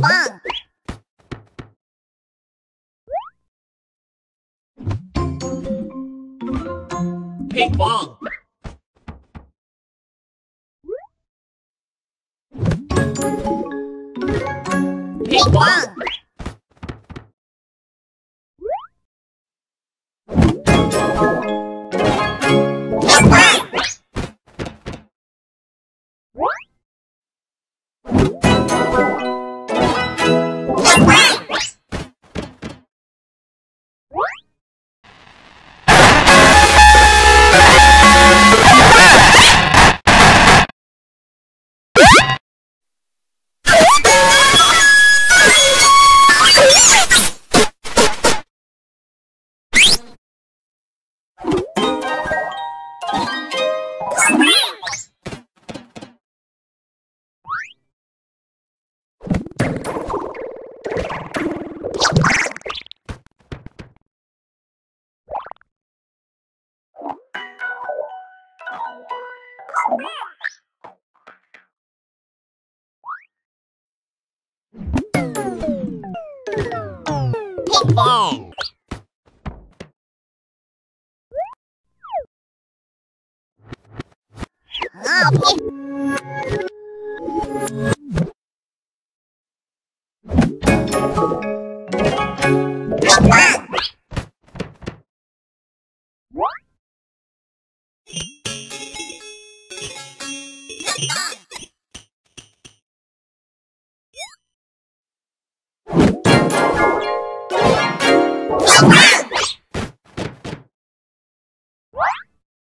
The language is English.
pong. Ping pong. Ping pong. Pong. Oh, Pong.